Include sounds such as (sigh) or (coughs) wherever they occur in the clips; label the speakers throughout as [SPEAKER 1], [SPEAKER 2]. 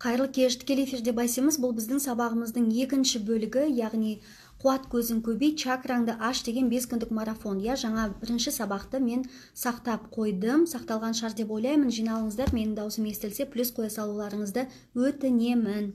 [SPEAKER 1] қайырлы кеш. Тікелей эфирде байсеміз бұл біздің сабағымыздың екінші бөлігі яғни қуат көзін көбейт чакраңды аш деген бес күндік марафон. Иә жаңа бірінші сабақты мен сақтап қойдым. Сақталған шығар деп ойлаймын. Жиналыңыздар менің дауысым естілсе плюс қоя салуларыңызды өтінемін.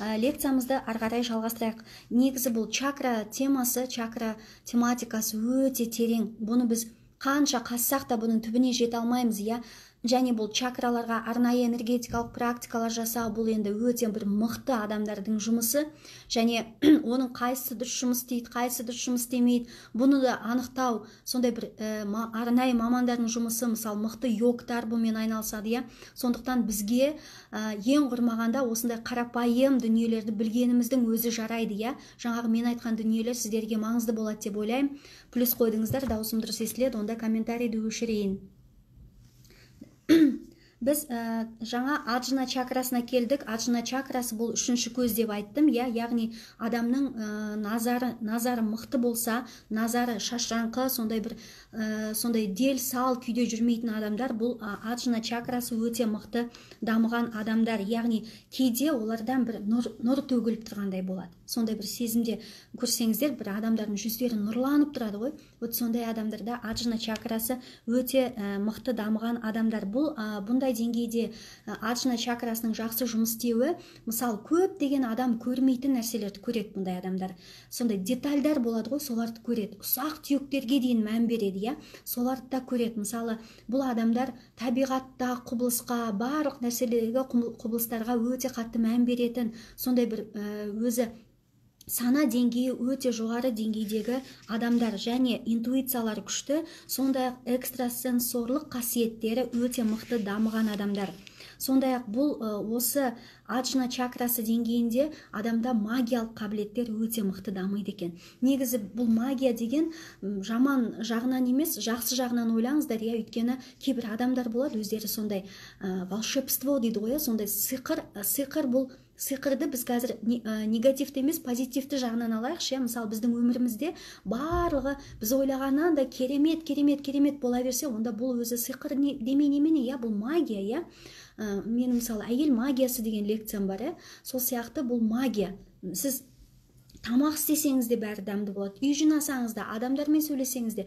[SPEAKER 1] Ә, лекциямызды ары қарай жалғастырайық. Негізі бұл чакра темасы чакра тематикасы өте терең. Бұны біз қанша қазсақ та бұның түбіне жете алмаймыз иә. Және бұл чакраларға арнайы энергетикалық практикалар жасау бұл енді өте бір мықты адамдардың жұмысы. Және (clears throat) оның қайсысы дұрыс жұмыс істейді қайсысы дұрыс жұмыс істемейді бұны да анықтау сондай бір ә, арнайы мамандардың жұмысы мысалы мықты йогтар бұнымен айналысады иә. Сондықтан бізге ә, ең құрмағанда осындай қарапайым дүниелерді білгеніміздің өзі жарайды иә. Жаңағы мен айтқан дүниелер сіздерге маңызды болады деп ойлаймын. Плюс қойдыңыздар дауысым дұрыс естіледі онда комментарийді өшірейін. 嗯 (clears throat) біз ә, жаңа аджна чакрасына келдік. Аджна чакрасы бұл үшінші көз деп айттым. Иә яғни адамның ә, назары назары мықты болса назары шашыраңқы сондай бір ә, сондай дел сал күйде жүрмейтін адамдар бұл аджна чакрасы өте мықты дамыған адамдар. Яғни кейде олардан бір нұр, нұр төгіліп тұрғандай болады. Сондай бір сезімде көрсеңіздер бір адамдардың жүздері нұрланып тұрады ғой. Вот сондай адамдарда аджна чакрасы өте ә, мықты дамыған адамдар бұл ә, бұндай деңгейде аджна чакрасының жақсы жұмыс істеуі мысалы көптеген адам көрмейтін нәрселерді көреді бұндай адамдар. Сондай детальдар болады ғой соларды көреді. Ұсақ түйектерге дейін мән береді иә. Соларды да көреді. Мысалы бұл адамдар табиғатта құбылысқа барлық нәрселерге құбылыстарға өте қатты мән беретін сондай бір өзі сана деңгейі өте жоғары деңгейдегі адамдар және интуициялары күшті. Сондай ақ экстрасенсорлық қасиеттері өте мықты дамыған адамдар. Сондай ақ бұл осы аджна чакрасы деңгейінде адамда магиялық қабілеттер өте мықты дамиды екен. Негізі бұл магия деген жаман жағынан емес жақсы жағынан ойлаңыздар. Иә өйткені кейбір адамдар болады өздері сондай волшебство дейді ғой иә сондай сиқыр сиқыр бұл сиқырды біз қазір негативті емес позитивті жағынан алайықшы иә? Мысалы біздің өмірімізде барлығы біз ойлағаннан керемет керемет керемет бола берсе онда бұл өзі сиқыр не, демей немене иә? Бұл магия иә? Менің мысалы әйел магиясы деген лекциям бар иә? Сол сияқты бұл магия. Сіз тамақ істесеңіз де бәрі дәмді болады. Үй жинасаңыз да адамдармен сөйлесеңіз де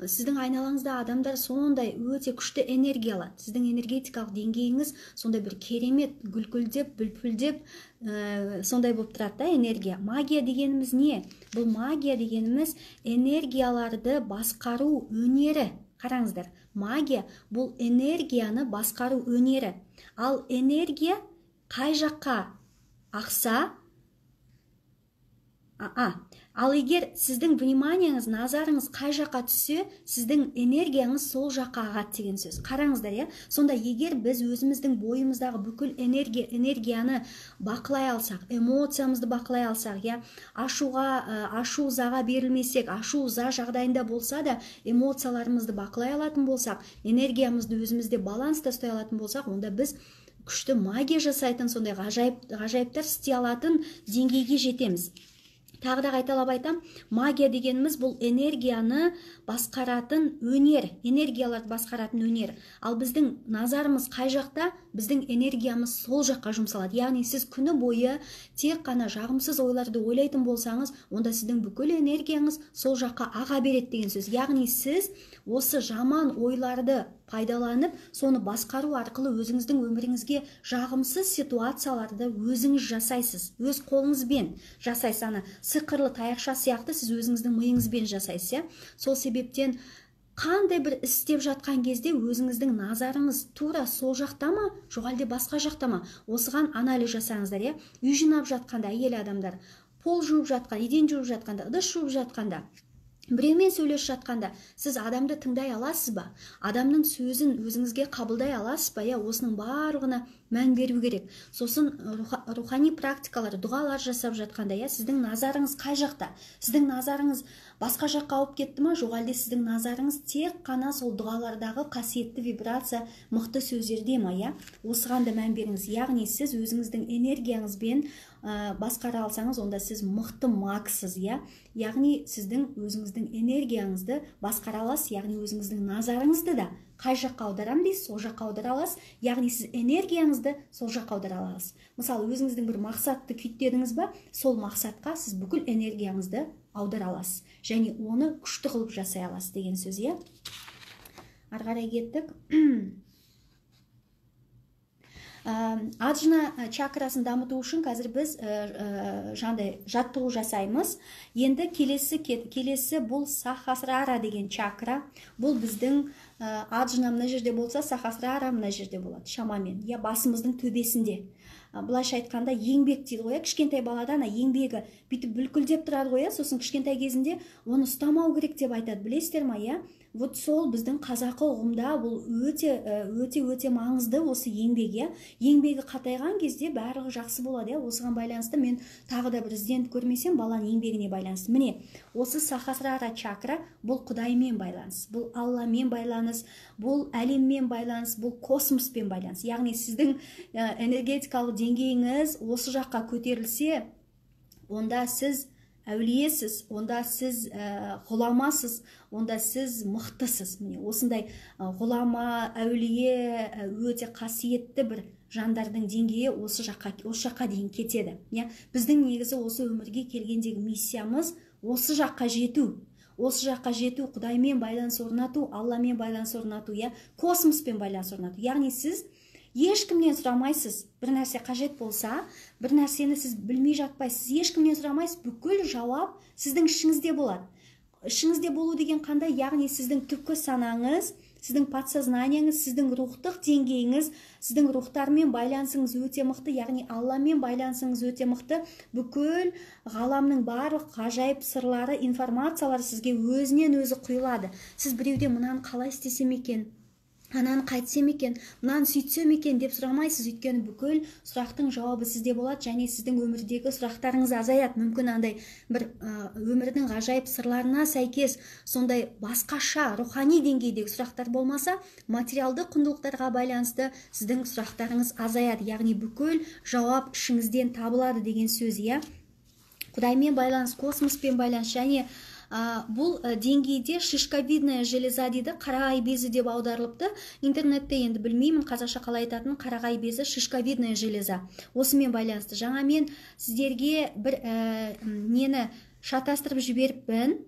[SPEAKER 1] сіздің айналаңызда адамдар сондай өте күшті энергия алады. Сіздің энергетикалық деңгейіңіз сондай бір керемет гүлгүлдеп бүлпүлдеп ә, сондай болып тұрады да энергия. Магия дегеніміз не? Бұл магия дегеніміз энергияларды басқару өнері. Қараңыздар магия бұл энергияны басқару өнері. Ал энергия қай жаққа ақса а ал егер сіздің вниманияңыз назарыңыз қай жаққа түссе сіздің энергияңыз сол жаққа ағады деген сөз. Қараңыздар иә? Сонда егер біз өзіміздің бойымыздағы бүкіл энергия энергияны бақылай алсақ эмоциямызды бақылай алсақ иә? Ашуға ашу ызаға берілмесек ашу ыза жағдайында болса да эмоцияларымызды бақылай алатын болсақ энергиямызды өзімізде баланста ұстай алатын болсақ онда біз күшті магия жасайтын сондай ғажайып ғажайыптар істей алатын деңгейге жетеміз. Тағы да қайталап айтам магия дегеніміз бұл энергияны басқаратын өнер энергияларды басқаратын өнер. Ал біздің назарымыз қай жақта? Біздің энергиямыз сол жаққа жұмсалады. Яғни сіз күні бойы тек қана жағымсыз ойларды ойлайтын болсаңыз онда сіздің бүкіл энергияңыз сол жаққа аға береді деген сөз. Яғни сіз осы жаман ойларды пайдаланып соны басқару арқылы өзіңіздің өміріңізге жағымсыз ситуацияларды өзіңіз жасайсыз. Өз қолыңызбен жасайсыз. Ана сиқырлы таяқша сияқты сіз өзіңіздің миыңызбен жасайсыз иә? Сол себептен қандай бір іс істеп жатқан кезде өзіңіздің назарыңыз тура сол жақта ма жоқ әлде басқа жақта ма? Осыған анализ жасаңыздар иә? Үй жинап жатқанда әйел адамдар пол жуып жатқан еден жуып жатқанда ыдыс жуып жатқанда біреумен сөйлесіп жатқанда сіз адамды тыңдай аласыз ба? Адамның сөзін өзіңізге қабылдай аласыз ба? Иә осының барлығына мән беру керек. Сосын рухани практикалар дұғалар жасап жатқанда иә сіздің назарыңыз қай жақта? Сіздің назарыңыз басқа жаққа ауып кетті ма? Жоқ әлде сіздің назарыңыз тек қана сол дұғалардағы қасиетті вибрация мықты сөздерде ма? Иә осыған да мән беріңіз. Яғни сіз өзіңіздің энергияңызбен ә, басқара алсаңыз онда сіз мықты магсыз иә? Яғни сіздің өзіңіздің энергияңызды басқара аласыз яғни өзіңіздің назарыңызды да қай жаққа аударамын дейсіз сол жаққа аудара аласыз. Яғни сіз энергияңызды сол жаққа аудара аласыз. Мысалы өзіңіздің бір мақсатты күйттедіңіз ба сол мақсатқа сіз бүкіл энергияңызды аудара аласыз. Және оны күшті қылып жасай аласыз деген сөз иә? Ары қарай кеттік. (clears throat) аджна чакрасын дамыту үшін қазір біз жаңағыдай жаттығу жасаймыз. Енді келесі келесі бұл сахасрара деген чакра. Бұл біздің аджна мына жерде болса сахасрара мына жерде болады шамамен. Иә басымыздың төбесінде. Былайша айтқанда еңбек дейді ғой иә кішкентай балада ана еңбегі бүйтіп бүлкілдеп тұрады ғой иә сосын кішкентай кезінде оны ұстамау керек деп айтады. Білесіздер ма иә вот сол біздің қазақы ұғымда бұл өте өте өте маңызды осы еңбек иә? Еңбегі қатайған кезде барлығы жақсы болады иә? Осыған байланысты мен тағы да бір ізденіп көрмесем баланың еңбегіне байланысты. Міне осы сахасрара чакра бұл құдаймен байланыс бұл алламен байланыс бұл әлеммен байланыс бұл космоспен байланыс. Яғни сіздің энергетикалық деңгейіңіз осы жаққа көтерілсе онда сіз әулиесіз онда сіз ә, ғұламасыз онда сіз мықтысыз. Міне осындай ә, ғұлама әулие өте қасиетті бір жандардың деңгейі осы жаққа осы жаққа дейін кетеді. Иә біздің негізі осы өмірге келгендегі миссиямыз осы жаққа жету. Осы жаққа жету құдаймен байланыс орнату алламен байланыс орнату иә космоспен байланыс орнату. Яғни сіз ешкімнен сұрамайсыз бір нәрсе қажет болса бір нәрсені сіз білмей жатпайсыз. Ешкімнен сұрамайсыз бүкіл жауап сіздің ішіңізде болады. Ішіңізде болу деген қандай? Яғни сіздің түпкі санаңыз сіздің подсознаниеңіз сіздің рухтық деңгейіңіз сіздің рухтармен байланысыңыз өте мықты. Яғни алламен байланысыңыз өте мықты. Бүкіл ғаламның барлық ғажайып сырлары информациялар сізге өзінен өзі құйылады. Сіз біреуден мынаны қалай істесем екен? Ананы қайтсем екен мынаны сөйтсем екен деп сұрамайсыз. Өйткені бүкіл сұрақтың жауабы сізде болады және сіздің өмірдегі сұрақтарыңыз азаяды. Мүмкін андай бір өмірдің ғажайып сырларына сәйкес сондай басқаша рухани деңгейдегі сұрақтар болмаса материалды құндылықтарға байланысты сіздің сұрақтарыңыз азаяды. Яғни бүкіл жауап ішіңізден табылады деген сөз иә? Құдаймен байланыс космоспен байланыс және ә, бұл ә, деңгейде шишковидная железа дейді қарағай безі деп аударылыпты. Интернетте енді білмеймін қазақша қалай айтатынын. Қарағай безі шишковидная железа. Осымен байланысты жаңа мен сіздерге бір ә, нені шатастырып жіберіппін.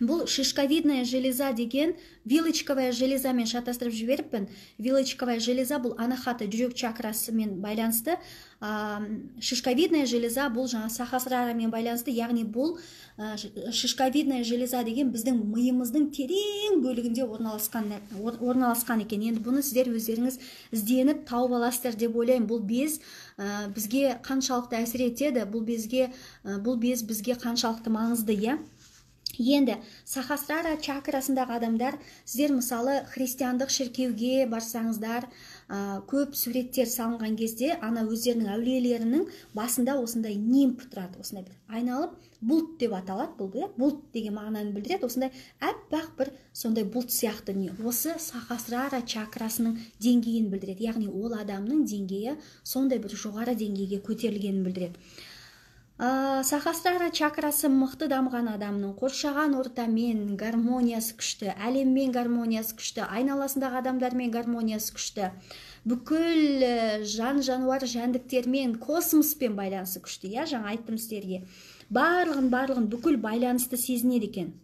[SPEAKER 1] Бұл шишковидная железа деген вилочковая железамен шатастырып жіберіппін вилочковая железа бұл анахата жүрек чакрасымен байланысты. Ә, шишковидная железа бұл жаңа сахасрарамен байланысты. Яғни бұл ә, шишковидная железа деген біздің миымыздың терең бөлігінде орналасқан орналасқан екен. Енді бұны сіздер өздеріңіз ізденіп тауып аласыздар деп ойлаймын. Бұл без ә, бізге қаншалықты әсер етеді? Бұл безге ә, бұл без бізге қаншалықты маңызды иә? Енді сахасрара чакрасындағы адамдар сіздер мысалы христиандық шіркеуге барсаңыздар ә, көп суреттер салынған кезде ана өздерінің әулиелерінің басында осындай нимб тұрады осындай бір айналып бұлт деп аталады бұл иә бұлт деген мағынаны білдіреді осындай аппақ бір сондай бұлт сияқты дүние. Осы сахасрара чакрасының деңгейін білдіреді яғни ол адамның деңгейі сондай бір жоғары деңгейге көтерілгенін білдіреді. Ә, сахасрара чакрасы мықты дамыған адамның қоршаған ортамен гармониясы күшті әлеммен гармониясы күшті айналасындағы адамдармен гармониясы күшті. Бүкіл жан жануар жәндіктермен космоспен байланысы күшті иә жаңа айттым сіздерге. Барлығын барлығын бүкіл байланысты сезінеді екен.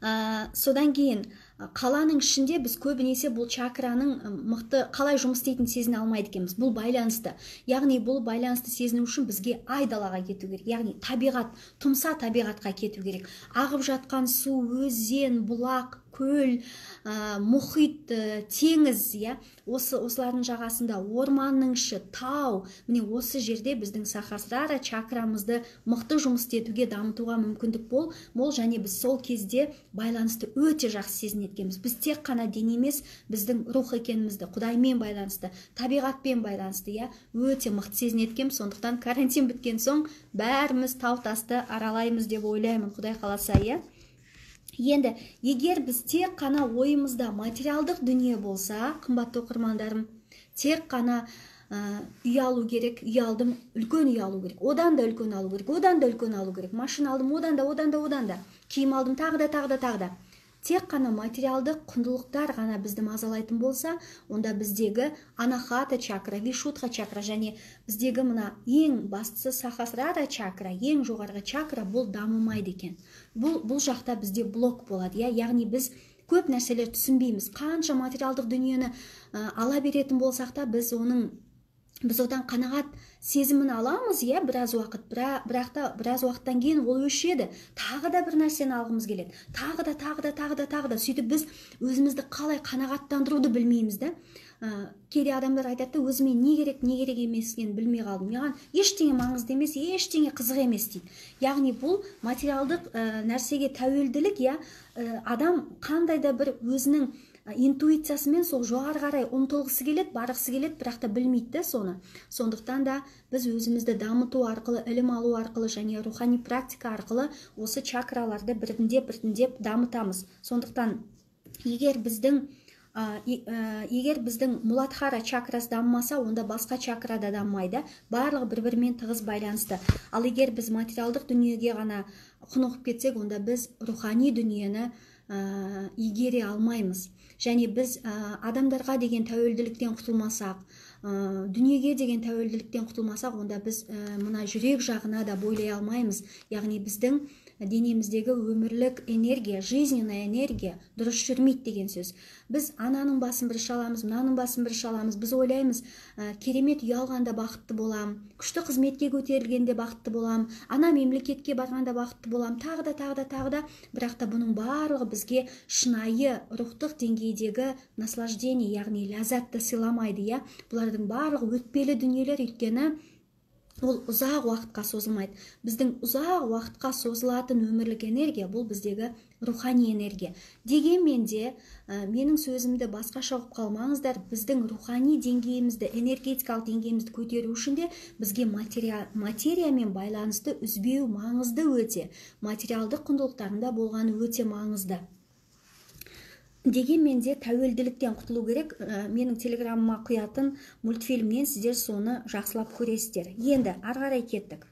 [SPEAKER 1] Ә, содан кейін қаланың ішінде біз көбінесе бұл чакраның мықты қалай жұмыс істейтінін сезіне алмайды екенбіз. Бұл байланысты. Яғни бұл байланысты сезіну үшін бізге айдалаға кету керек. Яғни табиғат тұмса табиғатқа кету керек. Ағып жатқан су өзен бұлақ көл ә, мұхит ә, теңіз иә? Осы осылардың жағасында орманның іші тау. Міне осы жерде біздің сахасрара чакрамызды мықты жұмыс етуге дамытуға мүмкіндік бол мол және біз сол кезде байланысты өте жақсы сезінеді екенбіз біз тек қана дене емес біздің рух екенімізді құдаймен байланысты табиғатпен байланысты иә? Өте мықты сезінеді екенбіз сондықтан карантин біткен соң бәріміз тау тасты аралаймыз деп ойлаймын. Құдай қаласа иә? Енді егер біз тек қана ойымызда материалдық дүние болса қымбатты оқырмандарым тек қана ә, үй алу керек үй алдым үлкен үй алу керек одан да үлкен алу керек одан да үлкен алу керек машина алдым одан да одан да одан да киім алдым тағы да тағы да тағы да. Тек қана материалдық құндылықтар ғана бізді мазалайтын болса онда біздегі анахата чакра вишудха чакра және біздегі мына ең бастысы сахасрара чакра ең жоғарғы чакра бұл дамымайды екен. Бұл бұл жақта бізде блок болады иә? Яғни біз көп нәрселер түсінбейміз. Қанша материалдық дүниені ә, ала беретін болсақ та біз оның біз одан қанағат сезімін аламыз иә біраз уақыт бірақ та біраз уақыттан кейін ол өшеді тағы да бір нәрсені алғымыз келеді. Тағы да тағы да тағы да тағы да. Сөйтіп біз өзімізді қалай қанағаттандыруды білмейміз да. Ә, кейде адамдар айтады да өзіме не керек не керек емес екенін білмей қалдым маған ештеңе маңызды емес ештеңе қызық емес дейді. Яғни бұл материалдық ә, нәрсеге тәуелділік иә. Ә, адам қандай да бір өзінің интуициясымен сол жоғары қарай ұмтылғысы келеді барғысы келеді бірақ та білмейді да соны. Сондықтан да біз өзімізді дамыту арқылы ілім алу арқылы және рухани практика арқылы осы чакраларды біртіндеп біртіндеп дамытамыз. Сондықтан егер біздің ә, егер біздің муладхара чакрасы дамымаса онда басқа чакра да дамымайды. Барлығы бір бірімен тығыз байланысты. Ал егер біз материалдық дүниеге ғана құнығып кетсек онда біз рухани дүниені ә, игере алмаймыз. Және біз ә, адамдарға деген тәуелділіктен құтылмасақ ә, дүниеге деген тәуелділіктен құтылмасақ онда біз ә, мына жүрек жағына да бойлай алмаймыз. Яғни біздің денеміздегі өмірлік энергия жизненная энергия дұрыс жүрмейді деген сөз. Біз ананың басын бір шаламыз мынаның басын бір шаламыз біз ойлаймыз ә, керемет алғанда бақытты болам, күшті қызметке көтерілгенде бақытты болам, ана мемлекетке барғанда бақытты болам, тағы да тағы да тағы да. Бірақ та бұның барлығы бізге шынайы рухтық деңгейдегі наслаждение яғни ләззатты сыйламайды иә? Бұлардың барлығы өтпелі дүниелер өйткені ол ұзақ уақытқа созылмайды. Біздің ұзақ уақытқа созылатын өмірлік энергия бұл біздегі рухани энергия. Дегенмен де ә, менің сөзімді басқаша ұғып қалмаңыздар. Біздің рухани деңгейімізді энергетикалық деңгейімізді көтеру үшін де бізге материя, материямен байланысты үзбеу маңызды өте. Материалдық құндылықтарында болғаны өте маңызды. Дегенмен де тәуелділіктен құтылу керек. Ә, менің телеграмыма құятын мультфильмнен сіздер соны жақсылап көресіздер. Енді ары қарай кеттік.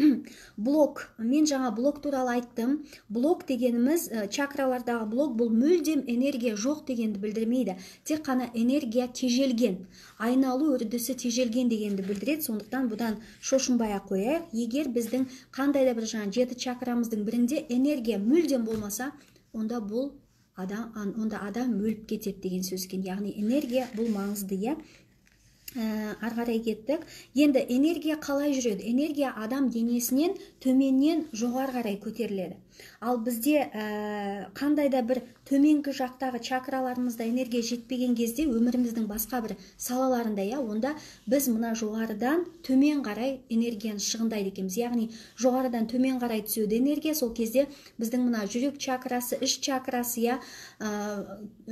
[SPEAKER 1] (clears throat) Блок мен жаңа блок туралы айттым. Блок дегеніміз ә, чакралардағы блок бұл мүлдем энергия жоқ дегенді білдірмейді. Тек қана энергия тежелген айналу үрдісі тежелген дегенді білдіреді. Сондықтан бұдан шошынбай ақ қояйық. Егер біздің қандай да бір жаңа жеті чакрамыздың бірінде энергия мүлдем болмаса онда бұл адам онда адам өліп кетеді деген сөз екен яғни энергия бұл маңызды иә? Ә, ары қарай кеттік. Енді энергия қалай жүреді? Энергия адам денесінен төменнен жоғары қарай көтеріледі. Ал бізде ә, қандай да бір төменгі жақтағы чакраларымызда энергия жетпеген кезде өміріміздің басқа бір салаларында иә онда біз мына жоғарыдан төмен қарай энергияны шығындайды екенбіз. Яғни жоғарыдан төмен қарай түседі энергия сол кезде біздің мына жүрек чакрасы іш чакрасы иә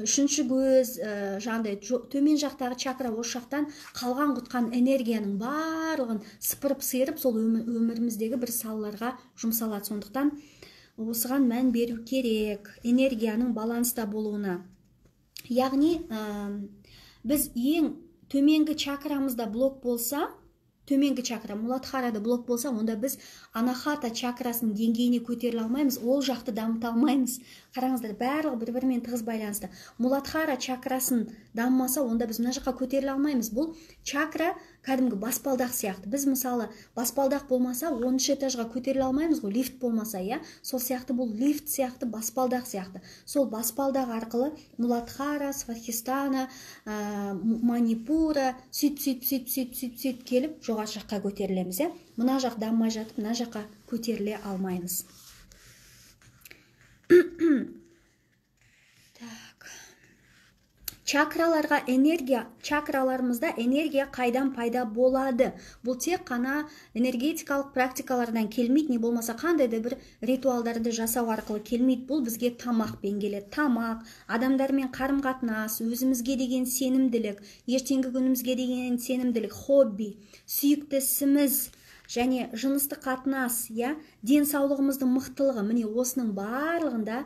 [SPEAKER 1] үшінші көз ә, төмен жақтағы чакра осы жақтан қалған құтқан энергияның барлығын сыпырып сиырып сол өміріміздегі бір салаларға жұмсалады. Сондықтан осыған мән беру керек энергияның баланста болуына. Яғни ә, біз ең төменгі чакрамызда блок болса төменгі чакра муладхарада блок болса онда біз анахата чакрасының деңгейіне көтеріле алмаймыз ол жақты дамыта алмаймыз. Қараңыздар барлығы бір бірімен тығыз байланысты. Муладхара чакрасын дамымаса онда біз мына жаққа көтеріле алмаймыз. Бұл чакра кәдімгі баспалдақ сияқты. Біз мысалы баспалдақ болмаса оныншы этажға көтеріле алмаймыз ғой лифт болмаса иә? Сол сияқты бұл лифт сияқты баспалдақ сияқты. Сол баспалдақ арқылы муладхара свахистана ә, манипура сөйтіп сөйтіп сөйтіп сөйтіп сөйтіп сөйтіп келіп жоғары жаққа көтерілеміз иә? Мына жақ дамымай жатып мына жаққа көтеріле алмаймыз. Чакраларға энергия чакраларымызда энергия қайдан пайда болады? Бұл тек қана энергетикалық практикалардан келмейді не болмаса қандай да бір ритуалдарды жасау арқылы келмейді бұл бізге тамақпен келеді тамақ адамдармен қарым қатынас өзімізге деген сенімділік ертеңгі күнімізге деген сенімділік хобби сүйікті ісіміз және жыныстық қатынас иә денсаулығымыздың мықтылығы. Міне осының барлығында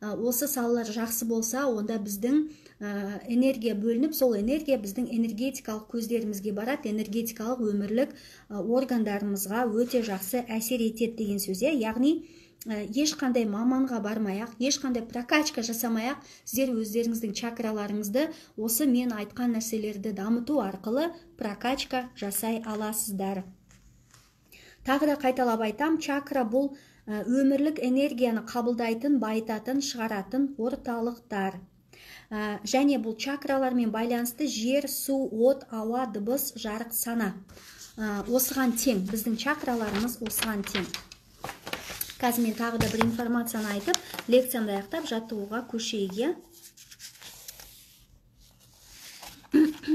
[SPEAKER 1] осы салалар жақсы болса онда біздің энергия бөлініп сол энергия біздің энергетикалық көздерімізге барады энергетикалық өмірлік органдарымызға өте жақсы әсер етеді деген сөз иә? Яғни ешқандай маманға бармай ақ ешқандай прокачка жасамай ақ сіздер өздеріңіздің чакраларыңызды осы мен айтқан нәрселерді дамыту арқылы прокачка жасай аласыздар. Тағы да қайталап айтам чакра бұл өмірлік энергияны қабылдайтын байытатын шығаратын орталықтар. Және бұл чакралармен байланысты жер су от ауа дыбыс жарық сана. Осыған тең. Біздің чакраларымыз осыған тең. Қазір мен тағы да бір информацияны айтып лекциямды аяқтап жаттығуға көшейік иә? (coughs)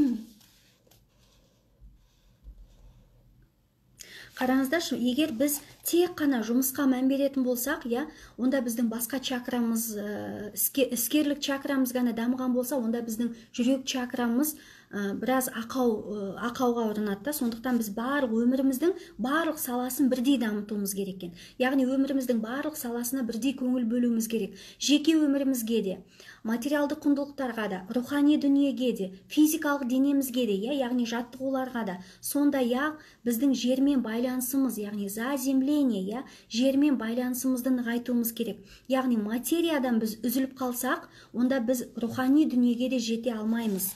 [SPEAKER 1] Қараңыздаршы егер біз тек қана жұмысқа мән беретін болсақ иә онда біздің басқа чакрамыз ә, іскерлік чакрамыз ғана дамыған болса онда біздің жүрек чакрамыз ә, біраз ақау ә, ақауға ұрынады да. Сондықтан біз барлық өміріміздің барлық саласын бірдей дамытуымыз керек екен. Яғни өміріміздің барлық саласына бірдей көңіл бөлуіміз керек. Жеке өмірімізге де. Материалдық құндылықтарға да рухани дүниеге де физикалық денемізге де иә яғни жаттығуларға да сондай ақ біздің жермен байланысымыз яғни заземление иә жермен байланысымызды нығайтуымыз керек. Яғни материядан біз үзіліп қалсақ онда біз рухани дүниеге де жете алмаймыз.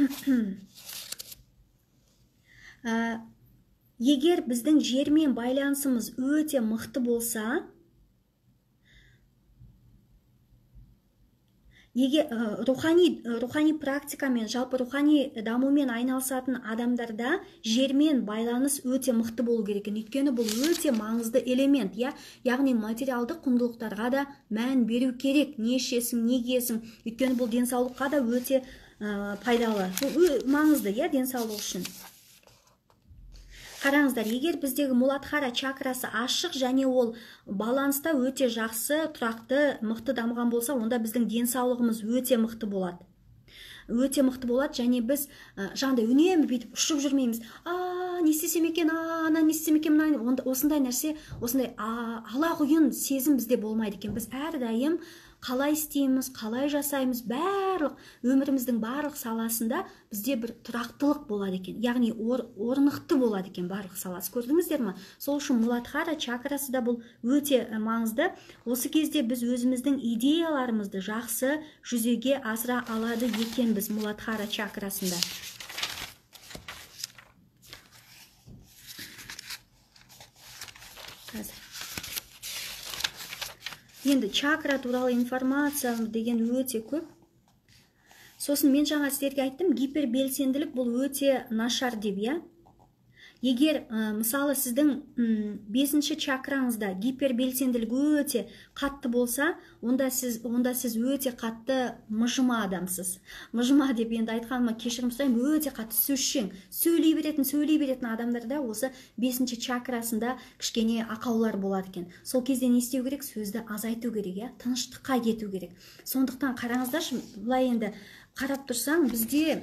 [SPEAKER 1] (clears throat) Ә, егер біздің жермен байланысымыз өте мықты болса егер ә, рухани рухани практикамен жалпы рухани дамумен айналысатын адамдарда жермен байланыс өте мықты болу керек екен. Өйткені бұл өте маңызды элемент иә? Яғни материалдық құндылықтарға да мән беру керек. Не ішесің не киесің. Өйткені бұл денсаулыққа да өте ә, пайдалы. Бұл маңызды иә денсаулық үшін. Қараңыздар егер біздегі муладхара чакрасы ашық және ол баланста өте жақсы тұрақты мықты дамыған болса онда біздің денсаулығымыз өте мықты болады. Өте мықты болады және біз ә, жаңағыдай үнемі бүйтіп ұшып жүрмейміз. А не істесем екен а ана не істесем екен мына осындай нәрсе осындай алақұйын сезім бізде болмайды екен. Біз әрдайым қалай істейміз қалай жасаймыз барлық өміріміздің барлық саласында бізде бір тұрақтылық болады екен. Яғни ор, орнықты болады екен барлық саласы. Көрдіңіздер ма сол үшін муладхара чакрасы да бұл өте маңызды. Осы кезде біз өзіміздің идеяларымызды жақсы жүзеге асыра алады екенбіз муладхара чакрасында. Енді чакра туралы информация деген өте көп. Сосын мен жаңа сіздерге айттым гипербелсенділік бұл өте нашар деп иә? Егер ә, мысалы сіздің бесінші чакраңызда гипербелсенділік өте қатты болса онда сіз онда сіз өте қатты мыжыма адамсыз. Мыжыма деп енді айтқаныма кешірім сұраймын өте қатты сөзшең сөйлей беретін сөйлей беретін адамдарда осы бесінші чакрасында кішкене ақаулар болады екен. Сол кезде не істеу керек? Сөзді азайту керек иә? Тыныштыққа кету керек. Сондықтан қараңыздаршы былай енді қарап тұрсаң бізде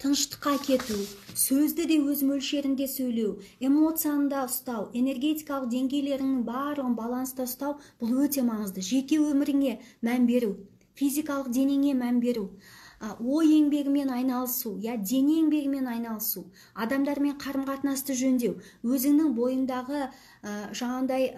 [SPEAKER 1] тыныштыққа кету сөзді де өз мөлшерінде сөйлеу эмоцияны да ұстау энергетикалық деңгейлеріңнің барлығын баланста ұстау бұл өте маңызды. Жеке өміріңе мән беру физикалық денеңе мән беру ой еңбегімен айналысу я дене еңбегімен айналысу адамдармен қарым қатынасты жөндеу өзіңнің бойыңдағы ә, жаңағындай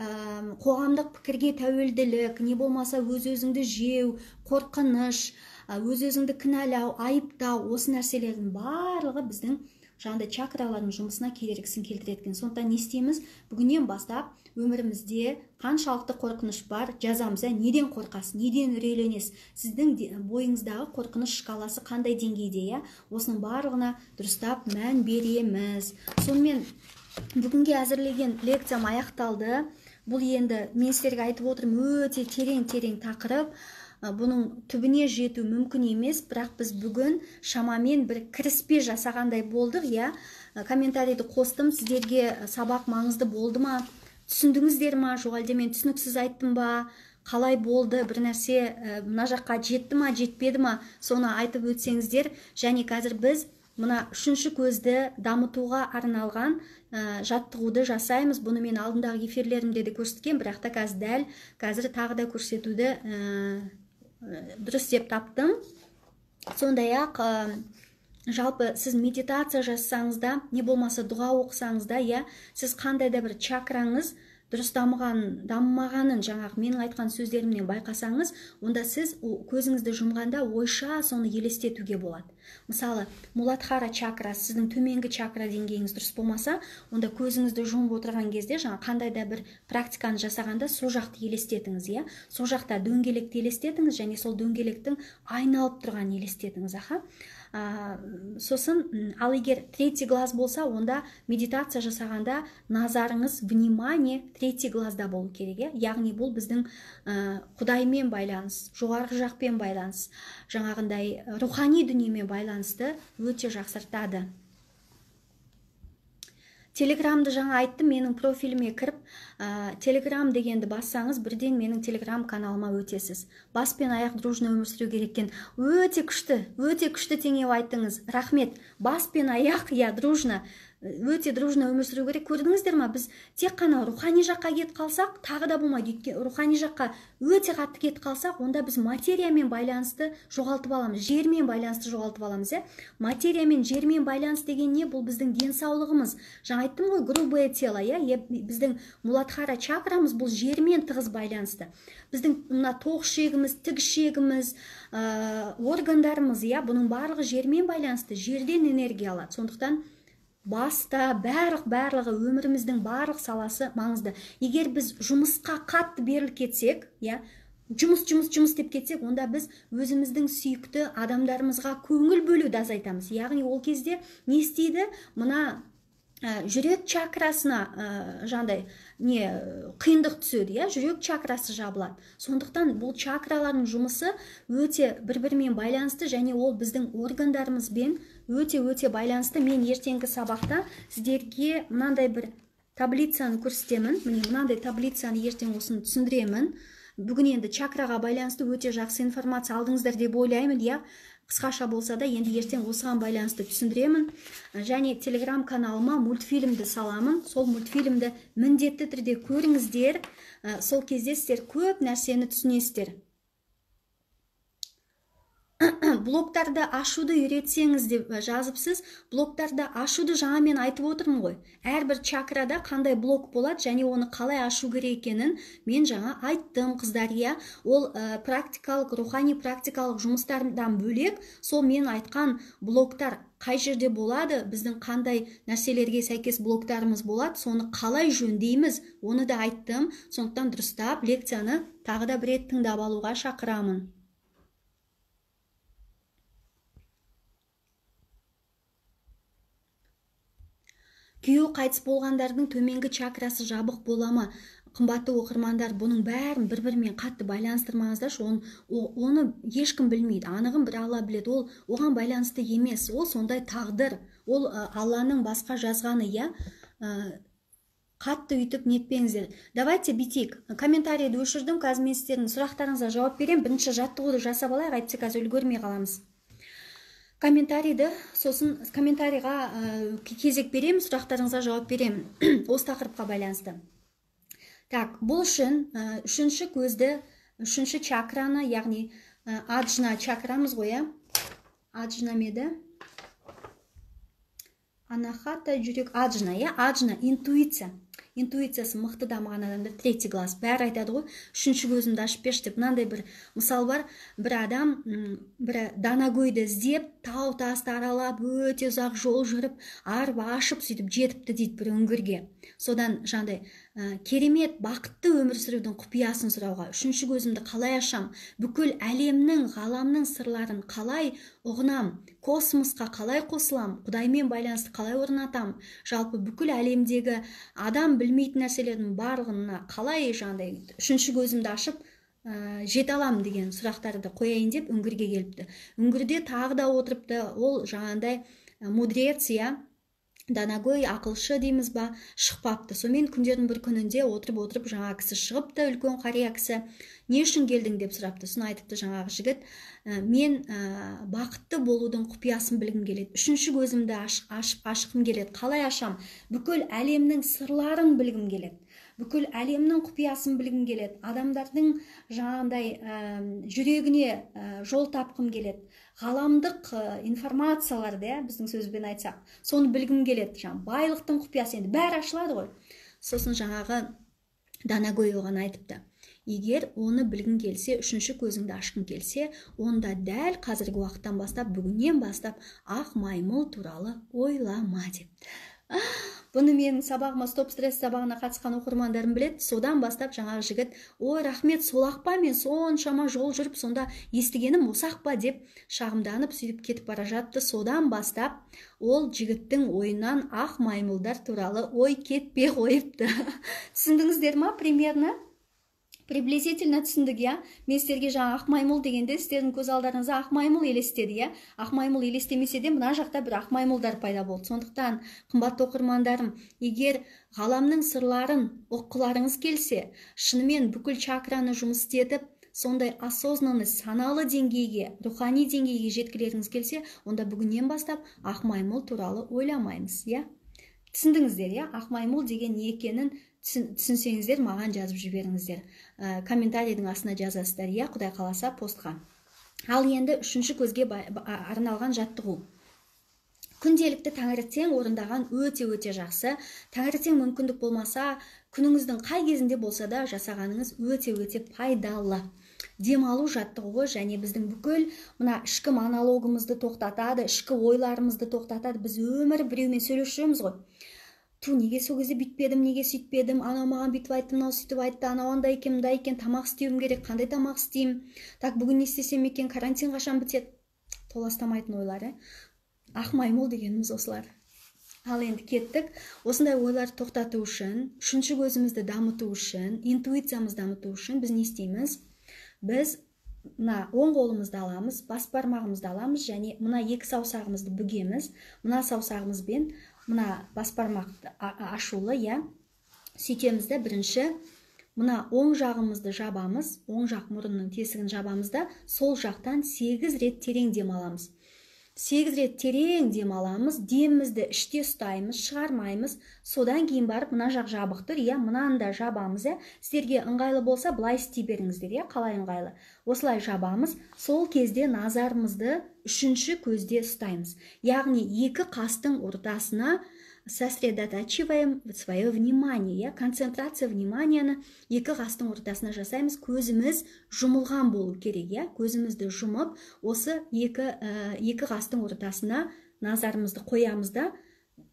[SPEAKER 1] қоғамдық пікірге тәуелділік не болмаса өз өзіңді жеу қорқыныш өз өзіңді кінәлау айыптау осы нәрселердің барлығы біздің жаңағыдай чакралардың жұмысына кедергісін келтіреді екен сондықтан не істейміз? Бүгіннен бастап өмірімізде қаншалықты қорқыныш бар жазамыз ә? Неден қорқасыз? Неден үрейленесіз? Сіздің бойыңыздағы қорқыныш шкаласы қандай деңгейде иә осының барлығына дұрыстап мән береміз. Сонымен бүгінге әзірлеген лекциям аяқталды. Бұл енді мен сіздерге айтып отырмын. Өте терең терең тақырып. Бұның түбіне жету мүмкін емес бірақ біз бүгін шамамен бір кіріспе жасағандай болдық иә? Комментарийді қостым. Сіздерге сабақ маңызды болды ма? Түсіндіңіздер ма? Жоқ әлде мен түсініксіз айттым ба? Қалай болды? Бір нәрсе мына жаққа жетті ма жетпеді ма? Соны айтып өтсеңіздер. Және қазір біз мына үшінші көзді дамытуға арналған ә, жаттығуды жасаймыз. Бұны мен алдындағы эфирлерімде де көрсеткен бірақ та қазір дәл қазір тағы да көрсетуді дұрыс деп таптым. Сондай ақ жалпы сіз медитация жасасаңыз да не болмаса дұға оқысаңыз да иә сіз қандай да бір чакраңыз дұрыс дамыған дамымағанын жаңағы менің айтқан сөздерімнен байқасаңыз онда сіз көзіңізді жұмғанда ойша соны елестетуге болады. Мысалы муладхара чакрасы сіздің төменгі чакра деңгейіңіз дұрыс болмаса онда көзіңізді жұмып отырған кезде жаңа қандай да бір практиканы жасағанда сол жақты елестетіңіз иә? Сол жақта дөңгелекті елестетіңіз және сол дөңгелектің айналып тұрғанын елестетіңіз аха? Ә, сосын ал егер третий глаз болса онда медитация жасағанда назарыңыз внимание третий глазда болу керек иә? Яғни бұл біздің ә, құдаймен байланыс жоғарғы жақпен байланыс жаңағындай рухани дүниемен байланысты өте жақсартады. Телеграмды жаңа айттым менің профиліме кіріп ә, телеграм дегенді бассаңыз бірден менің телеграм каналыма өтесіз. Бас пен аяқ дружно өмір сүру керек екен. Өте күшті өте күшті теңеу айттыңыз. Рахмет. Бас пен аяқ иә дружно. Өте дружно өмір сүру керек. Көрдіңіздер ма? Біз тек қана рухани жаққа кетіп қалсақ тағы да болмайды. Өйткені рухани жаққа өте қатты кетіп қалсақ онда біз материямен байланысты жоғалтып аламыз. Жермен байланысты жоғалтып аламыз иә? Материя мен жермен байланыс деген не? Бұл біздің денсаулығымыз. Жаңа айттым ғой грубое тело иә? Біздің муладхара чакрамыз бұл жермен тығыз байланысты. Біздің мына тоқ ішегіміз тік ішегіміз ә, органдарымыз иә? Бұның барлығы жермен байланысты жерден энергия алады. Сондықтан баста барлық барлығы өміріміздің барлық саласы маңызды. Егер біз жұмысқа қатты беріліп кетсек иә жұмыс жұмыс жұмыс деп кетсек онда біз өзіміздің сүйікті адамдарымызға көңіл бөлуді азайтамыз. Яғни ол кезде не істейді? Мына ә, жүрек чакрасына ә, не қиындық түседі иә? Жүрек чакрасы жабылады. Сондықтан бұл чакралардың жұмысы өте бір бірімен байланысты және ол біздің органдарымызбен өте өте байланысты. Мен ертеңгі сабақта сіздерге мынандай бір таблицаны көрсетемін. Міне мынандай таблицаны ертең осыны түсіндіремін. Бүгін енді чакраға байланысты өте жақсы информация алдыңыздар деп ойлаймын иә? Қысқаша болса да енді ертең осыған байланысты түсіндіремін. Және телеграм каналыма мультфильмді саламын. Сол мультфильмді міндетті түрде көріңіздер. Сол кезде сіздер көп нәрсені түсінесіздер. (clears throat) блоктарды ашуды үйретсеңіз деп жазыпсыз блоктарды ашуды жаңа мен айтып отырмын ғой. Әрбір чакрада қандай блок болады және оны қалай ашу керек екенін мен жаңа айттым қыздар иә. Ол ә, практикалық рухани практикалық жұмыстардан бөлек сол мен айтқан блоктар қай жерде болады біздің қандай нәрселерге сәйкес блоктарымыз болады соны қалай жөндейміз оны да айттым. Сондықтан дұрыстап лекцияны тағы да бір рет тыңдап алуға шақырамын. Күйеуі қайтыс болғандардың төменгі чакрасы жабық бола ма? Қымбатты оқырмандар бұның бәрін бір бірімен қатты байланыстырмаңыздаршы. Оны, оны ешкім білмейді. Анығын бір алла біледі. Ол оған байланысты емес. Ол сондай тағдыр. Ол алланың басқа жазғаны иә? Қатты үйтіп нетпеңіздер. Давайте бүйтейік комментарийді өшірдім. Қазір мен сіздердің сұрақтарыңызға жауап беремін. Бірінші жаттығуды жасап алайық. Әйтпесе қазір үлгермей қаламыз. Комментарийді сосын комментарийға ә, кезек беремін сұрақтарыңызға жауап беремін. (clears throat) Осы тақырыпқа байланысты. Так бұл үшін ә, үшінші көзді үшінші чакраны яғни ә, аджна чакрамыз ғой иә аджна ме еді анахата жүрек аджна иә? Аджна интуиция. Интуициясы мықты дамыған адамдар третий глаз. Бәрі айтады ғой үшінші көзімді ашып берші деп. Мынандай бір мысал бар. Бір адам бір данагөйді іздеп тау тасты аралап өте ұзақ жол жүріп арып ашып сөйтіп жетіпті дейді бір үңгірге. Содан жаңағыдай ә, керемет бақытты өмір сүрудің құпиясын сұрауға үшінші көзімді қалай ашам? Бүкіл әлемнің ғаламның сырларын қалай ұғынам? Космосқа қалай қосылам? Құдаймен байланысты қалай орнатам? Жалпы бүкіл әлемдегі адам білмейтін нәрселердің барлығына қалай жаңағыдай үшінші көзімді ашып ә, жете аламын деген сұрақтарды қояйын деп үңгірге келіпті. Үңгірде тағы да отырыпты. Ол жаңағыдай мудрец иә? Данагөй ақылшы дейміз ба? Шықпапты. Сонымен күндердің бір күнінде отырып отырып жаңа кісі шығыпты үлкен қария кісі не үшін келдің? деп сұрапты. Сосын айтыпты жаңағы жігіт. Ә, мен ә, бақытты болудың құпиясын білгім келеді. Үшінші көзімді ашып ашқым келеді. Қалай ашам? Бүкіл әлемнің сырларын білгім келеді. Бүкіл әлемнің құпиясын білгім келеді. Адамдардың жаңағындай ә, жүрегіне ә, жол тапқым келеді. Ғаламдық информацияларды иә біздің сөзбен айтсақ соны білгім келеді. Жаңағы байлықтың құпиясы енді бәрі ашылады ғой. Сосын жаңағы данагөй оған айтыпты. Егер оны білгің келсе үшінші көзіңді ашқың келсе онда дәл қазіргі уақыттан бастап бүгіннен бастап ақ маймыл туралы ойлама депті бұны менің сабағыма стоп стресс сабағына қатысқан оқырмандарым біледі. Содан бастап жаңағы жігіт ой рахмет сол ақ па мен соншама жол жүріп сонда естігенім осы ақ па? деп шағымданып сөйтіп кетіп бара жатты. Содан бастап ол жігіттің ойынан ақ маймылдар туралы ой кетпей қойыпты. (laughs) Түсіндіңіздер ма примерно? Приблизительно түсіндік иә? Мен сіздерге жаңа ақ маймыл дегенде сіздердің көз алдарыңызға ақ маймыл елестеді иә? Ақ маймыл елестемесе де мына жақта бір ақ маймылдар пайда болды. Сондықтан қымбатты оқырмандарым егер ғаламның сырларын ұққыларыңыз келсе шынымен бүкіл чакраны жұмыс істетіп сондай осознанность саналы деңгейге рухани деңгейге жеткілеріңіз келсе онда бүгіннен бастап ақ маймыл туралы ойламаймыз иә? Түсіндіңіздер иә? Ақ маймыл деген не екенін түсінсеңіздер маған жазып жіберіңіздер. Ә, комментарийдің астына жазасыздар иә құдай қаласа постқа ал енді үшінші көзге арналған жаттығу. Күнделікті таңертең орындаған өте өте жақсы. Таңертең мүмкіндік болмаса күніңіздің қай кезінде болса да жасағаныңыз өте өте пайдалы. Демалу жаттығуы және біздің бүкіл мына ішкі монологымызды тоқтатады ішкі ойларымызды тоқтатады. Біз өмір біреумен сөйлесіп жүреміз ғой. Ту неге сол кезде бүйтпедім неге сөйтпедім анау маған бүйтіп айтты мынау сөйтіп айтты анау андай екен мындай екен тамақ істеуім керек қандай тамақ істеймін так бүгін не істесем екен? Карантин қашан бітеді? Толастамайтын ойлар иә ақ маймыл дегеніміз осылар. Ал енді кеттік. Осындай ойларды тоқтату үшін үшінші көзімізді дамыту үшін интуициямызды дамыту үшін біз не істейміз? Біз мына оң қолымызды аламыз бас бармағымызды аламыз және мына екі саусағымызды бүгеміз. Мына саусағымызбен мына бас бармақты ашулы иә? Сөйтеміз да бірінші мына оң жағымызды жабамыз оң жақ мұрынның тесігін жабамыз да сол жақтан сегіз рет терең дем аламыз сегіз рет терең дем аламыз демімізді іште ұстаймыз шығармаймыз. Содан кейін барып мына жақ жабық тұр иә мынаны да жабамыз иә. Сіздерге ыңғайлы болса былай істей беріңіздер иә қалай ыңғайлы? Осылай жабамыз сол кезде назарымызды үшінші көзде ұстаймыз. Яғни екі қастың ортасына сосредотачиваем свое внимание концентрация вниманияны екі қастың ортасына жасаймыз көзіміз жұмылған болу керек иә көзімізді жұмып осы екі ә, екі қастың ортасына назарымызды қоямыз да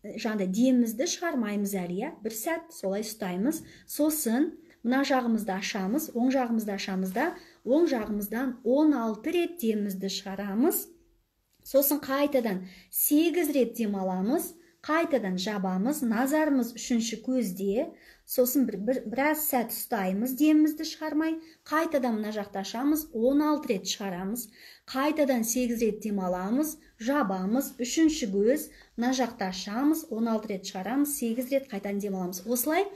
[SPEAKER 1] жаңағыдай демімізді шығармаймыз әлі иә бір сәт солай ұстаймыз. Сосын мына жағымызды ашамыз оң жағымызды ашамыз да оң жағымыздан 16 рет демімізді шығарамыз. Сосын қайтадан сегіз рет демаламыз. Қайтадан жабамыз назарымыз үшінші көзде. Сосын бір, бір біраз сәт ұстаймыз демімізді шығармай. Қайтадан мына жақты ашамыз 16 рет шығарамыз. Қайтадан 8 рет демаламыз жабамыз үшінші көз. Мына жақты ашамыз 16 рет шығарамыз 8 рет қайтадан демаламыз. Осылай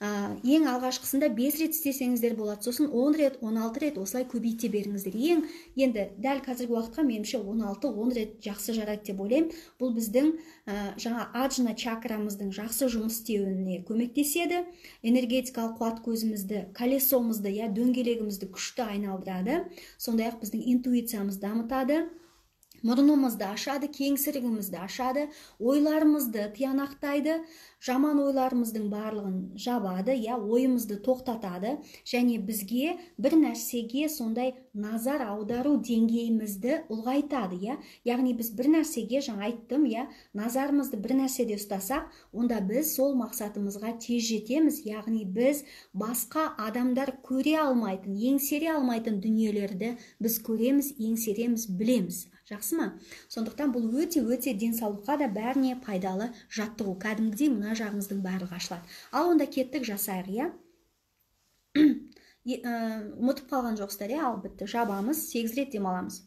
[SPEAKER 1] ең алғашқысында бес рет істесеңіздер болады. Сосын он рет 16 рет осылай көбейте беріңіздер. Ең енді дәл қазіргі уақытқа меніңше 16-10 рет жақсы жарайды деп ойлаймын. Бұл біздің ә, жаңа аджна чакрамыздың жақсы жұмыс істеуіне көмектеседі. Энергетикалық қуат көзімізді колесомызды иә дөңгелегімізді күшті айналдырады. Сондай ақ біздің интуициямызды дамытады. Мұрнымызды ашады кеңсірігімізді ашады ойларымызды тиянақтайды жаман ойларымыздың барлығын жабады иә ойымызды тоқтатады. Және бізге бір нәрсеге сондай назар аудару деңгейімізді ұлғайтады иә. Яғни біз бір нәрсеге жаңа айттым иә назарымызды бір нәрседе ұстасақ онда біз сол мақсатымызға тез жетеміз. Яғни біз басқа адамдар көре алмайтын еңсере алмайтын дүниелерді біз көреміз еңсереміз білеміз. Жақсы ма? Сондықтан бұл өте өте денсаулыққа да бәріне пайдалы жаттығу. Кәдімгідей мына жағымыздың барлығы ашылады. Ал онда кеттік жасайық иә? (clears throat) Ұмытып қалған жоқсыздар иә? Ал бітті. Жабамыз сегіз рет демаламыз.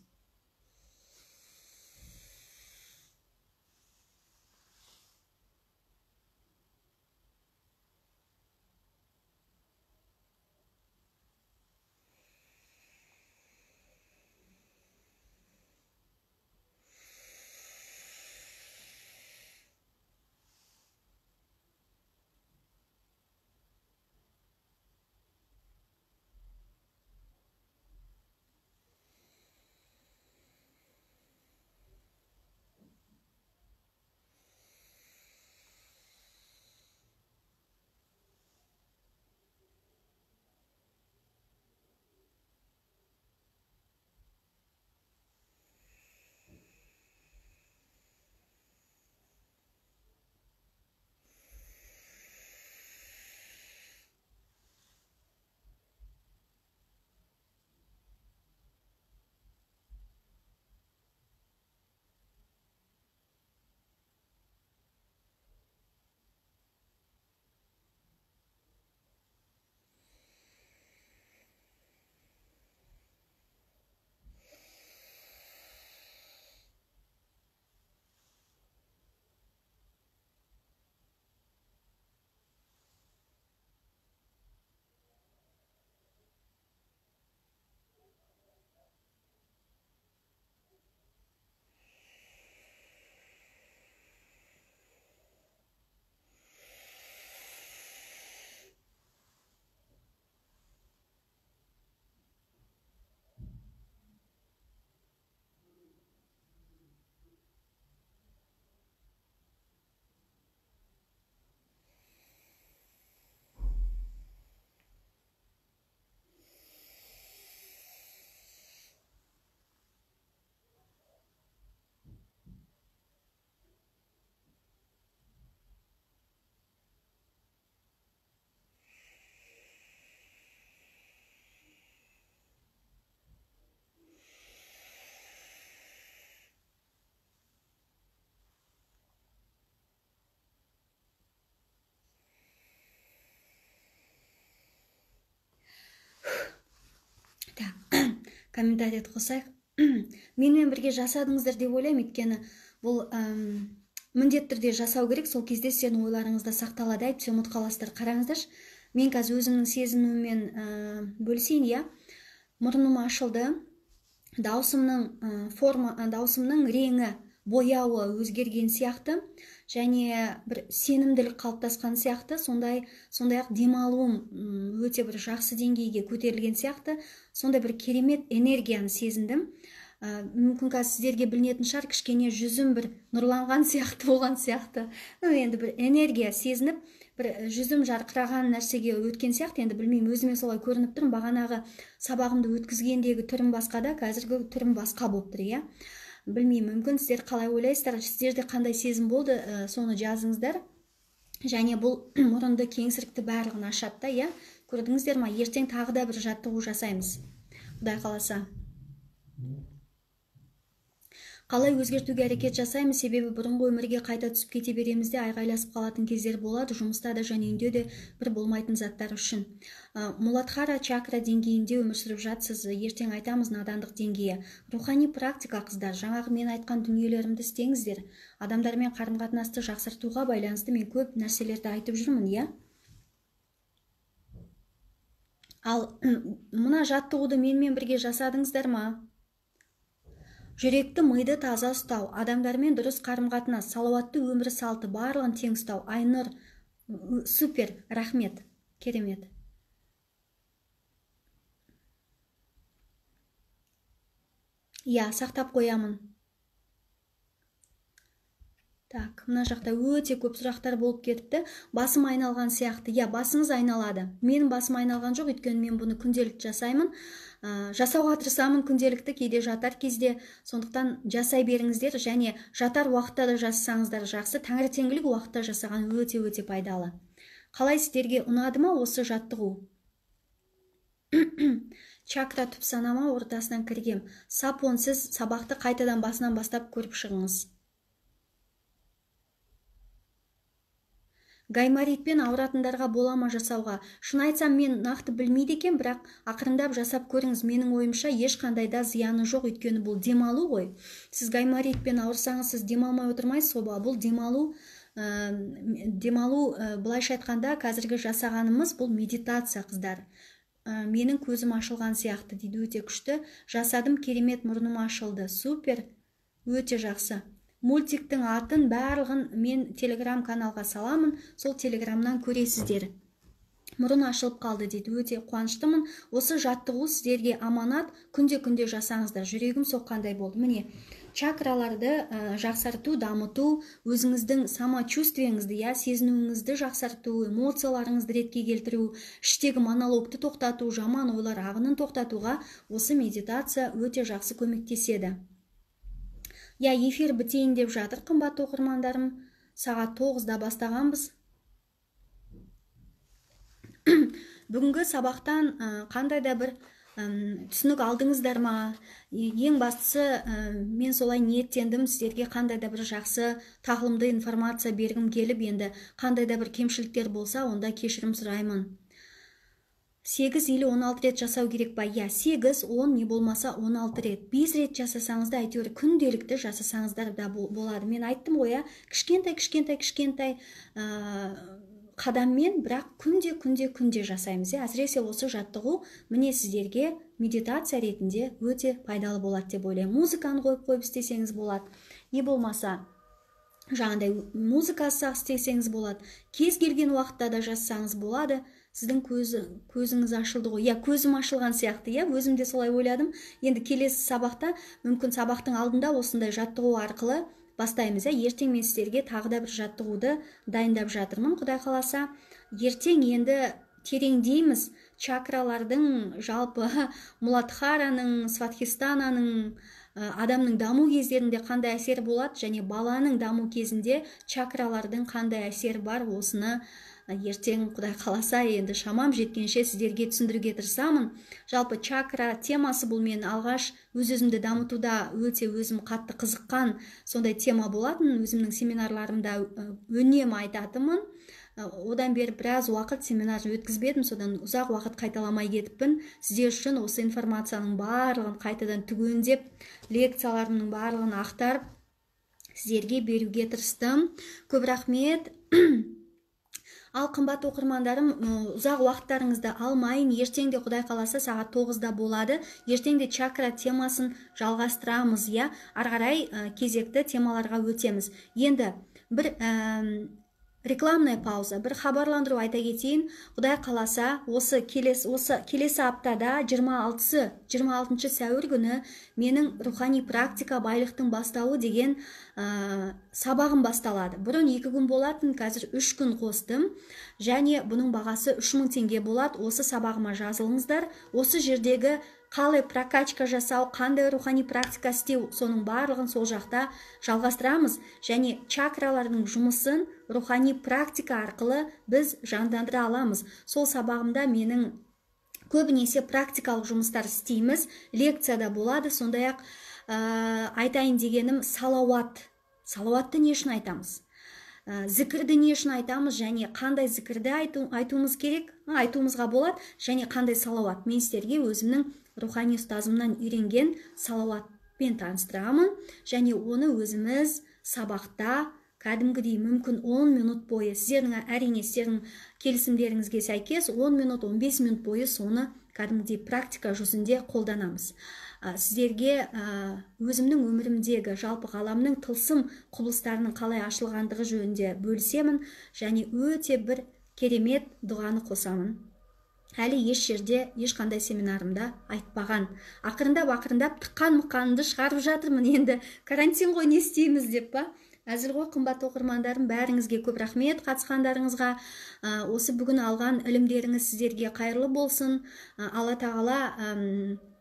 [SPEAKER 1] Комментарий қосайық (clears throat) менімен бірге жасадыңыздар деп ойлаймын. Өйткені бұл әм, міндетті түрде жасау керек. Сол кезде сіздердің ойларыңызда сақталады. Әйтпесе ұмытып қаласыздар қараңыздаршы мен қазір өзімнің сезіміммен ә, бөлісейін иә. Мұрным ашылды. Даусымның ә, форма даусымның реңі бояуы өзгерген сияқты. Және бір сенімділік қалыптасқан сияқты сондай сондай ақ демалуым өте бір жақсы деңгейге көтерілген сияқты сондай бір керемет энергияны сезіндім. Ә, мүмкін қазір сіздерге білінетін шығар кішкене жүзім бір нұрланған (laughs) сияқты болған сияқты. Ну енді бір энергия сезініп бір жүзім жарқыраған нәрсеге өткен сияқты енді білмеймін өзіме солай көрініп тұрмын. Бағанағы сабағымды өткізгендегі түрім басқа да қазіргі түрім басқа болып тұр иә. Білмеймін. Мүмкін сіздер қалай ойлайсыздар сіздерде қандай сезім болды ә, соны жазыңыздар. Және бұл (clears throat) мұрынды кеңсірікті барлығын ашады да иә? Көрдіңіздер ма? Ертең тағы да бір жаттығу жасаймыз. Құдай қаласа. Қалай өзгертуге әрекет жасаймыз себебі бұрынғы өмірге қайта түсіп кете береміз де айғайласып қалатын кездер болады жұмыста да және үйде де бір болмайтын заттар үшін. Ә, муладхара чакра деңгейінде өмір сүріп жатсыз. Ертең айтамыз надандық деңгейі. Рухани практика қыздар жаңағы мен айтқан дүниелерімді істеңіздер. Адамдармен қарым қатынасты жақсартуға байланысты мен көп нәрселерді айтып жүрмін иә? Ал (clears throat) мына жаттығуды менімен бірге жасадыңыздар ма? Жүректі миды таза ұстау адамдармен дұрыс қарым қатынас салауатты өмір салты барлығын тең ұстау. Айнұр супер рахмет керемет. Иә сақтап қоямын. Так мына жақта өте көп сұрақтар болып кетіпті. Басым айналған сияқты. Иә басыңыз айналады. Менің басым айналған жоқ өйткені мен бұны күнделікті жасаймын. Ә, жасауға тырысамын күнделікті кейде жатар кезде. Сондықтан жасай беріңіздер және жатар уақытта да жасасаңыздар жақсы таңертеңгілік уақытта жасаған өте өте пайдалы. Қалай сіздерге ұнады ма осы жаттығу? (coughs) Чакра түп санама ортасынан кіргем. Сапон сіз сабақты қайтадан басынан бастап көріп шығыңыз. Гайморитпен ауыратындарға бола ма жасауға? Шын айтсам мен нақты білмейді екен бірақ ақырындап жасап көріңіз менің ойымша ешқандай да зияны жоқ. Өйткені бұл демалу ғой. Сіз гайморитпен ауырсаңыз сіз демалмай отырмайсыз ғой бұл демалу ә, демалу ә, былайша айтқанда қазіргі жасағанымыз бұл медитация қыздар. Ә, менің көзім ашылған сияқты дейді. Өте күшті. Жасадым керемет мұрным ашылды. Супер. Өте жақсы. Мультиктің атын барлығын мен телеграм каналға саламын. Сол телеграмнан көресіздер. Мұрын ашылып қалды дейді. Өте қуаныштымын. Осы жаттығу сіздерге аманат. Күнде күнде жасаңыздар. Жүрегім соққандай болды. Міне чакраларды ә, жақсарту дамыту өзіңіздің самочувствиеңізді иә сезінуіңізді жақсарту эмоцияларыңызды ретке келтіру іштегі монологты тоқтату жаман ойлар ағынын тоқтатуға осы медитация өте жақсы көмектеседі. Иә эфир бітейін деп жатыр қымбатты оқырмандарым. Сағат тоғызда бастағанбыз (coughs) бүгінгі сабақтан қандай да бір түсінік алдыңыздар ма? Ең бастысы мен солай ниеттендім сіздерге қандай да бір жақсы тағылымды информация бергім келіп енді қандай да бір кемшіліктер болса онда кешірім сұраймын. Сегіз или он алты рет жасау керек па? Иә сегіз он не болмаса он алты рет. Бес рет жасасаңыз да әйтеуір күнделікті жасасаңыздар да болады. Мен айттым ғой иә. Кішкентай кішкентай кішкентай қадаммен бірақ күнде күнде күнде жасаймыз иә. Әсіресе осы жаттығу міне сіздерге медитация ретінде өте пайдалы болады деп ойлаймын. Музыканы қойып қойып істесеңіз болады. Не болмаса жаңағыдай музыкасыз істесеңіз болады. Кез келген уақытта да жазсаңыз болады. Сіздің көзі көзіңіз ашылды ғой. Иә көзім ашылған сияқты иә өзім де солай ойладым. Енді келесі сабақта мүмкін сабақтың алдында осындай жаттығу арқылы бастаймыз иә. Ертең мен сіздерге тағы да бір жаттығуды дайындап жатырмын құдай қаласа. Ертең енді тереңдейміз чакралардың жалпы (laughs) муладхараның сватхистананың адамның даму кездерінде қандай әсері болады және баланың даму кезінде чакралардың қандай әсері бар осыны ертең құдай қаласа енді шамам жеткенше сіздерге түсіндіруге тырысамын. Жалпы чакра темасы бұл мен алғаш өз өзімді дамытуда өте өзім қатты қызыққан сондай тема болатын. Өзімнің семинарларымда үнемі айтатынмын. Одан бері біраз уақыт семинар өткізбедім. Содан ұзақ уақыт қайталамай кетіппін. Сіздер үшін осы информацияның барлығын қайтадан түгендеп лекцияларымның барлығын ақтарып сіздерге беруге тырыстым. Көп рахмет. (clears throat) ал қымбат оқырмандарым ұзақ уақыттарыңызды алмайын. Ертең де құдай қаласа сағат тоғызда болады. Ертең де чакра темасын жалғастырамыз иә? Ары қарай кезекті темаларға өтеміз. Енді бір рекламная пауза. Бір хабарландыру айта кетейін. Құдай қаласа осы келесі осы келесі аптада 26 26 сәуір күні менің рухани практика байлықтың бастауы деген ә, сабағым басталады. Бұрын екі күн болатын қазір үш күн қостым. Және бұның бағасы 3000 теңге болады. Осы сабағыма жазылыңыздар. Осы жердегі қалай прокачка жасау қандай рухани практика істеу соның барлығын сол жақта жалғастырамыз. Және чакралардың жұмысын рухани практика арқылы біз жандандыра аламыз. Сол сабағымда менің көбінесе практикалық жұмыстар істейміз. Лекцияда болады. Сондай ақ ә, айтайын дегенім салауат. Салауатты не үшін айтамыз? Ә, зікірді не үшін айтамыз? Және қандай зікірді айту, айтуымыз керек? Айтуымызға болады. Және қандай салауат? Мен сіздерге өзімнің рухани ұстазымнан үйренген салауатпен таныстырамын. Және оны өзіміз сабақта кәдімгідей мүмкін 10 минут бойы сіздердің әрине сіздердің келісімдеріңізге сәйкес 10 минут 15 минут бойы соны кәдімгідей практика жүзінде қолданамыз. Сіздерге өзімнің өмірімдегі жалпы ғаламның тылсым құбылыстарының қалай ашылғандығы жөнінде бөлісемін. Және өте бір керемет дұғаны қосамын. Әлі еш жерде ешқандай семинарымда айтпаған. Ақырындап ақырындап тыққан мұқанымды шығарып жатырмын енді. Карантин ғой не істейміз деп па? Әзіл ғой қымбат оқырмандарым бәріңізге көп рахмет қатысқандарыңызға. Ә, осы бүгін алған ілімдеріңіз сіздерге қайырлы болсын. Ә, алла тағала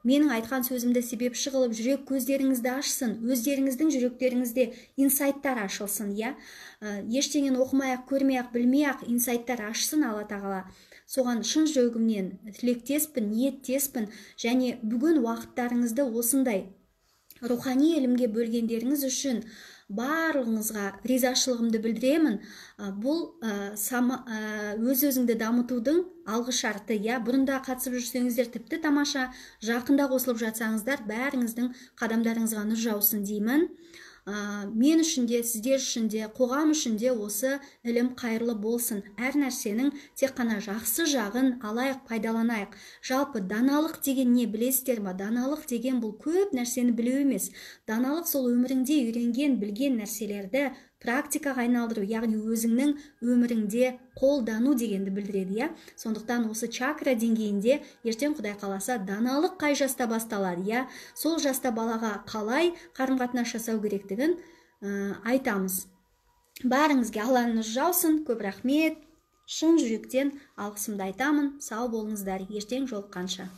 [SPEAKER 1] менің айтқан сөзімді себепші қылып жүрек көздеріңізді ашсын өздеріңіздің жүректеріңізде инсайттар ашылсын иә? Ә, ештеңені оқымай ақ көрмей ақ білмей ақ инсайттар ашсын алла тағала. Соған шын жүрегімнен тілектеспін ниеттеспін және бүгін уақыттарыңызды осындай рухани ілімге бөлгендеріңіз үшін барлығыңызға ризашылығымды білдіремін. Бұл өз өзіңді дамытудың алғы шарты. Иә бұрында қатысып жүрсеңіздер тіпті тамаша жақында қосылып жатсаңыздар бәріңіздің қадамдарыңызға нұр жаусын деймін. Ә, мен үшін де сіздер үшін де қоғам үшін де осы ілім қайырлы болсын. Әр нәрсенің тек қана жақсы жағын алайық пайдаланайық. Жалпы даналық деген не білесіздер ма? Даналық деген бұл көп нәрсені білу емес. Даналық сол өміріңде үйренген білген нәрселерді практикаға айналдыру яғни өзіңнің өміріңде қолдану дегенді білдіреді иә? Сондықтан осы чакра деңгейінде ертең құдай қаласа даналық қай жаста басталады иә? Сол жаста балаға қалай қарым қатынас жасау керектігін ә, айтамыз. Бәріңізге алланың жаусын көп рахмет. Шын жүректен алғысымды айтамын. Сау болыңыздар. Ертең жолыққанша.